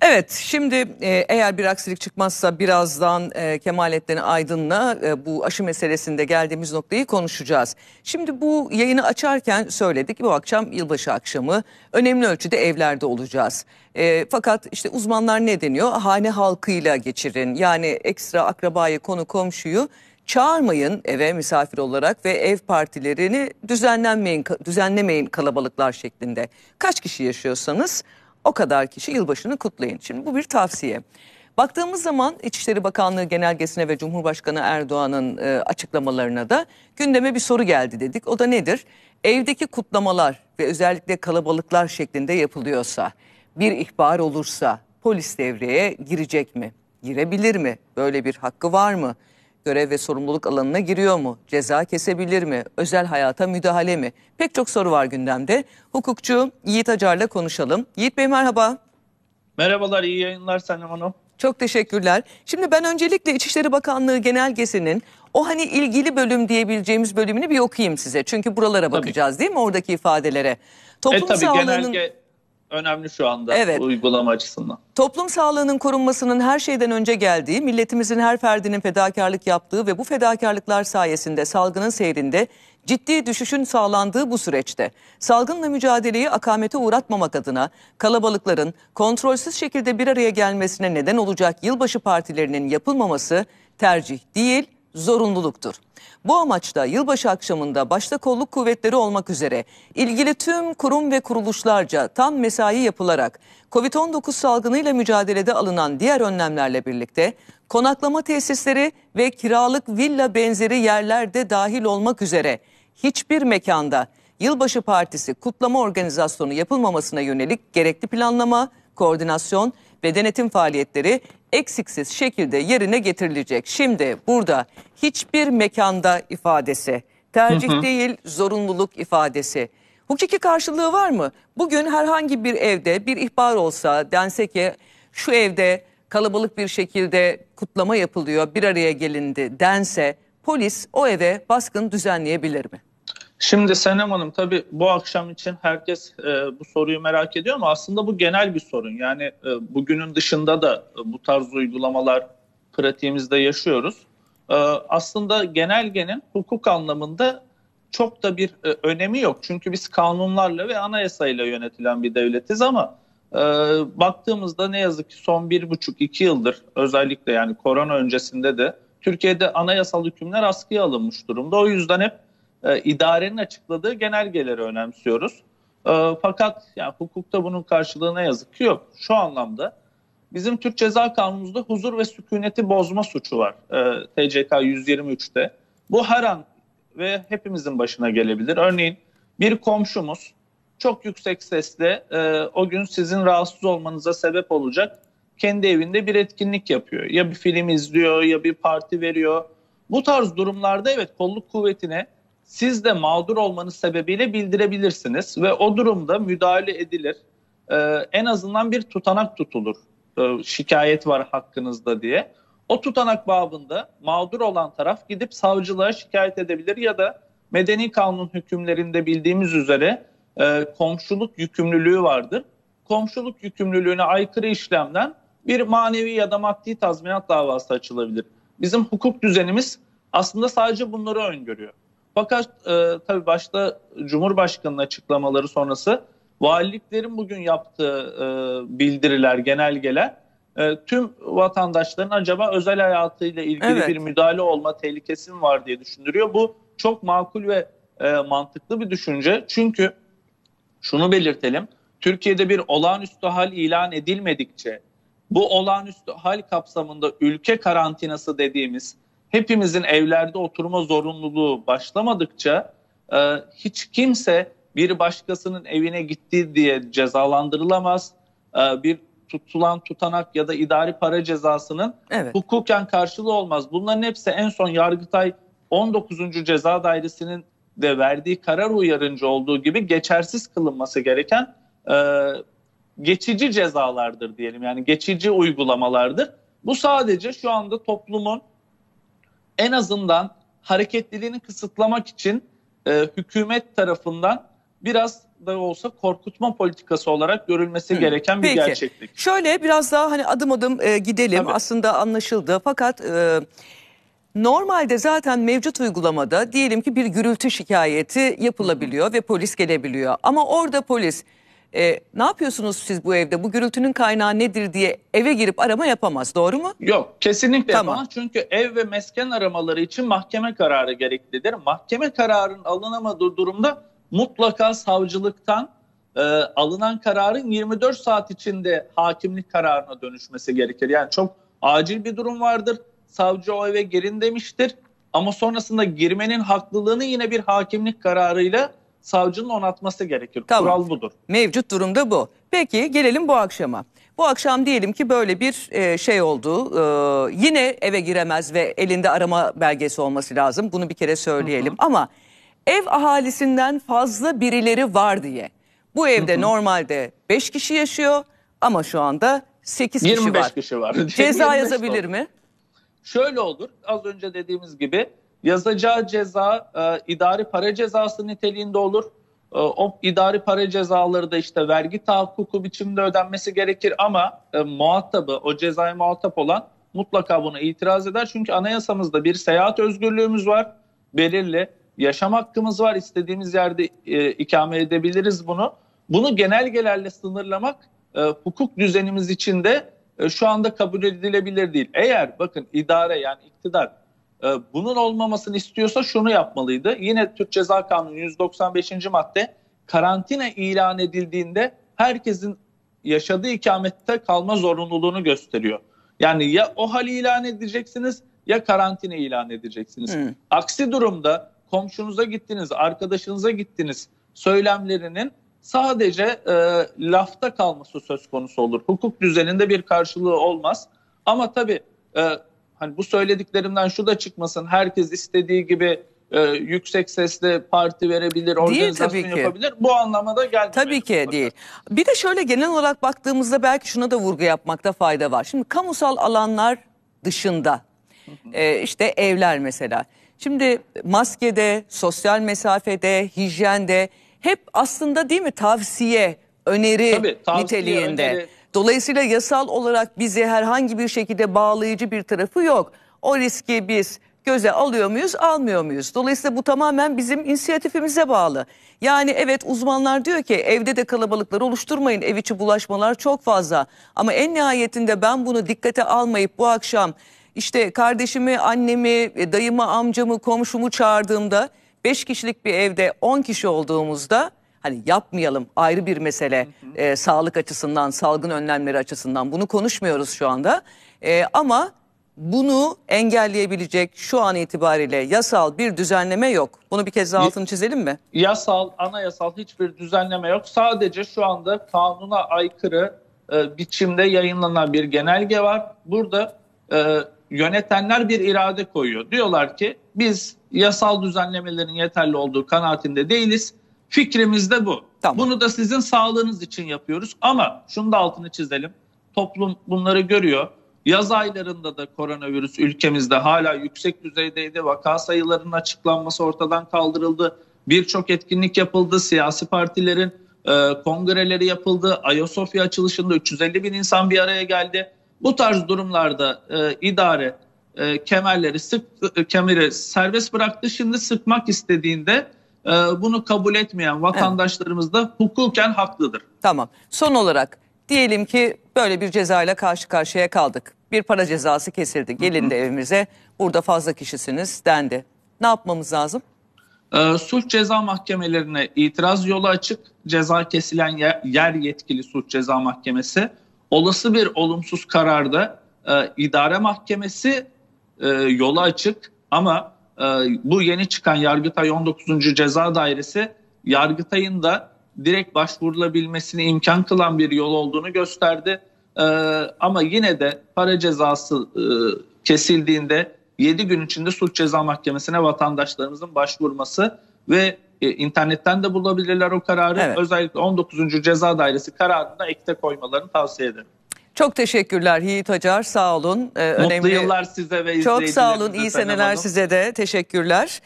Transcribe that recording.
Evet şimdi e, eğer bir aksilik çıkmazsa birazdan e, Kemalettin Aydın'la e, bu aşı meselesinde geldiğimiz noktayı konuşacağız. Şimdi bu yayını açarken söyledik bu akşam yılbaşı akşamı önemli ölçüde evlerde olacağız. E, fakat işte uzmanlar ne deniyor? Hane halkıyla geçirin yani ekstra akrabayı konu komşuyu çağırmayın eve misafir olarak ve ev partilerini düzenlenmeyin düzenlemeyin kalabalıklar şeklinde. Kaç kişi yaşıyorsanız o kadar kişi yılbaşını kutlayın. Şimdi bu bir tavsiye. Baktığımız zaman İçişleri Bakanlığı genelgesine ve Cumhurbaşkanı Erdoğan'ın e, açıklamalarına da gündeme bir soru geldi dedik. O da nedir? Evdeki kutlamalar ve özellikle kalabalıklar şeklinde yapılıyorsa, bir ihbar olursa polis devreye girecek mi? Girebilir mi? Böyle bir hakkı var mı? Görev ve sorumluluk alanına giriyor mu? Ceza kesebilir mi? Özel hayata müdahale mi? Pek çok soru var gündemde. Hukukçu Yiğit Acar'la konuşalım. Yiğit Bey merhaba. Merhabalar, iyi yayınlar Senem Hanım. Çok teşekkürler. Şimdi ben öncelikle İçişleri Bakanlığı Genelgesi'nin o hani ilgili bölüm diyebileceğimiz bölümünü bir okuyayım size. Çünkü buralara bakacağız tabii. değil mi oradaki ifadelere? Toplum e, tabii sağlığının... genelge önemli şu anda evet. uygulama açısından. Toplum sağlığının korunmasının her şeyden önce geldiği, milletimizin her ferdinin fedakarlık yaptığı ve bu fedakarlıklar sayesinde salgının seyrinde ciddi düşüşün sağlandığı bu süreçte salgınla mücadeleyi akamete uğratmamak adına kalabalıkların kontrolsüz şekilde bir araya gelmesine neden olacak yılbaşı partilerinin yapılmaması tercih değil, zorunluluktur. Bu amaçta yılbaşı akşamında başta kolluk kuvvetleri olmak üzere ilgili tüm kurum ve kuruluşlarca tam mesai yapılarak COVID-19 salgınıyla mücadelede alınan diğer önlemlerle birlikte konaklama tesisleri ve kiralık villa benzeri yerlerde dahil olmak üzere hiçbir mekanda yılbaşı partisi kutlama organizasyonu yapılmamasına yönelik gerekli planlama, koordinasyon ve denetim faaliyetleri eksiksiz şekilde yerine getirilecek. Şimdi burada hiçbir mekanda ifadesi, tercih hı hı. değil zorunluluk ifadesi. Hukuki karşılığı var mı? Bugün herhangi bir evde bir ihbar olsa dense ki şu evde kalabalık bir şekilde kutlama yapılıyor bir araya gelindi dense polis o eve baskın düzenleyebilir mi? Şimdi Senem Hanım tabii bu akşam için herkes e, bu soruyu merak ediyor ama aslında bu genel bir sorun. Yani e, bugünün dışında da e, bu tarz uygulamalar pratiğimizde yaşıyoruz. E, aslında genelgenin hukuk anlamında çok da bir e, önemi yok. Çünkü biz kanunlarla ve anayasayla yönetilen bir devletiz ama e, baktığımızda ne yazık ki son bir buçuk iki yıldır özellikle yani korona öncesinde de Türkiye'de anayasal hükümler askıya alınmış durumda. O yüzden hep e, idarenin açıkladığı genelgeleri önemsiyoruz. E, fakat yani hukukta bunun karşılığı ne yazık ki yok. Şu anlamda bizim Türk Ceza Kanunumuzda huzur ve sükuneti bozma suçu var e, TCK 123'te. Bu her an ve hepimizin başına gelebilir. Örneğin bir komşumuz çok yüksek sesle e, o gün sizin rahatsız olmanıza sebep olacak kendi evinde bir etkinlik yapıyor. Ya bir film izliyor ya bir parti veriyor. Bu tarz durumlarda evet kolluk kuvvetine siz de mağdur olmanız sebebiyle bildirebilirsiniz ve o durumda müdahale edilir. Ee, en azından bir tutanak tutulur. Ee, şikayet var hakkınızda diye. O tutanak babında mağdur olan taraf gidip savcılığa şikayet edebilir ya da medeni kanun hükümlerinde bildiğimiz üzere e, komşuluk yükümlülüğü vardır. Komşuluk yükümlülüğüne aykırı işlemden bir manevi ya da maddi tazminat davası açılabilir. Bizim hukuk düzenimiz aslında sadece bunları öngörüyor. Fakat e, tabii başta Cumhurbaşkanı'nın açıklamaları sonrası valiliklerin bugün yaptığı e, bildiriler, genelgeler e, tüm vatandaşların acaba özel hayatıyla ilgili evet. bir müdahale olma tehlikesi mi var diye düşündürüyor. Bu çok makul ve e, mantıklı bir düşünce. Çünkü şunu belirtelim. Türkiye'de bir olağanüstü hal ilan edilmedikçe bu olağanüstü hal kapsamında ülke karantinası dediğimiz hepimizin evlerde oturma zorunluluğu başlamadıkça e, hiç kimse bir başkasının evine gitti diye cezalandırılamaz. E, bir tutulan tutanak ya da idari para cezasının evet. hukuken karşılığı olmaz. Bunların hepsi en son Yargıtay 19. Ceza Dairesi'nin de verdiği karar uyarınca olduğu gibi geçersiz kılınması gereken e, geçici cezalardır diyelim. Yani geçici uygulamalardır. Bu sadece şu anda toplumun en azından hareketliliğini kısıtlamak için e, hükümet tarafından biraz da olsa korkutma politikası olarak görülmesi Hı. gereken bir Peki. gerçeklik. Şöyle biraz daha hani adım adım e, gidelim. Tabii. Aslında anlaşıldı. Fakat e, normalde zaten mevcut uygulamada diyelim ki bir gürültü şikayeti yapılabiliyor ve polis gelebiliyor. Ama orada polis e, ne yapıyorsunuz siz bu evde? Bu gürültünün kaynağı nedir diye eve girip arama yapamaz. Doğru mu? Yok kesinlikle tamam. yapamaz. Çünkü ev ve mesken aramaları için mahkeme kararı gereklidir. Mahkeme kararının alınamadığı durumda mutlaka savcılıktan e, alınan kararın 24 saat içinde hakimlik kararına dönüşmesi gerekir. Yani çok acil bir durum vardır. Savcı o eve girin demiştir. Ama sonrasında girmenin haklılığını yine bir hakimlik kararıyla savcının onatması gerekir. Tamam. Kural budur. Mevcut durumda bu. Peki gelelim bu akşama. Bu akşam diyelim ki böyle bir e, şey oldu. E, yine eve giremez ve elinde arama belgesi olması lazım. Bunu bir kere söyleyelim. Hı hı. Ama ev ahalisinden fazla birileri var diye. Bu evde hı hı. normalde 5 kişi yaşıyor ama şu anda 8 kişi var. 25 kişi var. Ceza yazabilir mi? Şöyle olur. Az önce dediğimiz gibi yazacağı ceza e, idari para cezası niteliğinde olur. E, o idari para cezaları da işte vergi tahakkuku biçimde ödenmesi gerekir ama e, muhatabı o cezaya muhatap olan mutlaka buna itiraz eder. Çünkü anayasamızda bir seyahat özgürlüğümüz var belirli. Yaşam hakkımız var istediğimiz yerde e, ikame edebiliriz bunu. Bunu genelgelerle sınırlamak e, hukuk düzenimiz içinde e, şu anda kabul edilebilir değil. Eğer bakın idare yani iktidar bunun olmamasını istiyorsa şunu yapmalıydı. Yine Türk Ceza Kanunu 195. madde karantina ilan edildiğinde herkesin yaşadığı ikamette kalma zorunluluğunu gösteriyor. Yani ya o hali ilan edeceksiniz ya karantina ilan edeceksiniz. Hmm. Aksi durumda komşunuza gittiniz, arkadaşınıza gittiniz söylemlerinin sadece e, lafta kalması söz konusu olur. Hukuk düzeninde bir karşılığı olmaz. Ama tabii e, hani bu söylediklerimden şu da çıkmasın. Herkes istediği gibi e, yüksek sesle parti verebilir, organizasyon değil, yapabilir. Bu anlamada gelmiyor. Tabii ki mutlaka. değil. Bir de şöyle genel olarak baktığımızda belki şuna da vurgu yapmakta fayda var. Şimdi kamusal alanlar dışında e, işte evler mesela. Şimdi maskede, sosyal mesafede, hijyende hep aslında değil mi tavsiye, öneri Tabii, tavsiye, niteliğinde. Öneri Dolayısıyla yasal olarak bizi herhangi bir şekilde bağlayıcı bir tarafı yok. O riski biz göze alıyor muyuz, almıyor muyuz? Dolayısıyla bu tamamen bizim inisiyatifimize bağlı. Yani evet uzmanlar diyor ki evde de kalabalıklar oluşturmayın, ev içi bulaşmalar çok fazla. Ama en nihayetinde ben bunu dikkate almayıp bu akşam işte kardeşimi, annemi, dayımı, amcamı, komşumu çağırdığımda 5 kişilik bir evde 10 kişi olduğumuzda hani yapmayalım ayrı bir mesele hı hı. E, sağlık açısından salgın önlemleri açısından bunu konuşmuyoruz şu anda e, ama bunu engelleyebilecek şu an itibariyle yasal bir düzenleme yok. Bunu bir kez daha altını çizelim mi? Yasal, anayasal hiçbir düzenleme yok. Sadece şu anda kanuna aykırı e, biçimde yayınlanan bir genelge var. Burada e, yönetenler bir irade koyuyor. Diyorlar ki biz yasal düzenlemelerin yeterli olduğu kanaatinde değiliz. Fikrimiz de bu. Tamam. Bunu da sizin sağlığınız için yapıyoruz. Ama şunu da altını çizelim. Toplum bunları görüyor. Yaz aylarında da koronavirüs ülkemizde hala yüksek düzeydeydi. Vaka sayılarının açıklanması ortadan kaldırıldı. Birçok etkinlik yapıldı. Siyasi partilerin e, kongreleri yapıldı. Ayasofya açılışında 350 bin insan bir araya geldi. Bu tarz durumlarda e, idare e, kemerleri sık e, kemeri serbest bıraktı. Şimdi sıkmak istediğinde bunu kabul etmeyen vatandaşlarımız da hukuken haklıdır. Tamam. Son olarak diyelim ki böyle bir cezayla karşı karşıya kaldık. Bir para cezası kesildi. Gelin de evimize. Burada fazla kişisiniz dendi. Ne yapmamız lazım? Ee, suç ceza mahkemelerine itiraz yolu açık. Ceza kesilen yer, yer yetkili suç ceza mahkemesi. Olası bir olumsuz kararda e, idare mahkemesi e, yolu açık ama ee, bu yeni çıkan Yargıtay 19. Ceza Dairesi Yargıtay'ın da direkt başvurulabilmesini imkan kılan bir yol olduğunu gösterdi. Ee, ama yine de para cezası e, kesildiğinde 7 gün içinde suç ceza mahkemesine vatandaşlarımızın başvurması ve e, internetten de bulabilirler o kararı. Evet. Özellikle 19. Ceza Dairesi kararına ekte koymalarını tavsiye ederim. Çok teşekkürler Yiğit Acar sağ olun. Ee, Mutlu önemli... yıllar size ve Çok sağ olun iyi seneler size de teşekkürler.